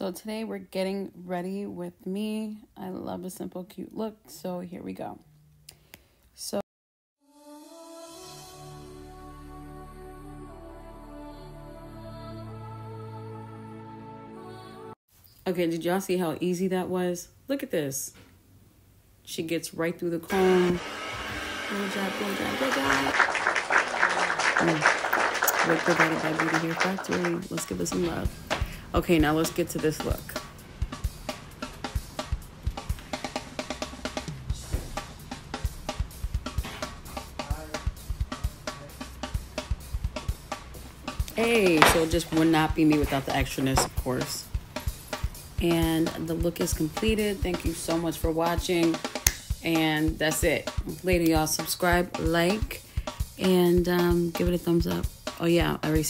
So today we're getting ready with me. I love a simple, cute look. So here we go. So. Okay, did y'all see how easy that was? Look at this. She gets right through the comb. Blow job, blow job, blow job. Mm. Work provided by Beauty Hair Factory. Let's give it some love. Okay, now let's get to this look. Hey, so it just would not be me without the extraness, of course. And the look is completed. Thank you so much for watching. And that's it. Later, y'all subscribe, like, and um, give it a thumbs up. Oh, yeah, I already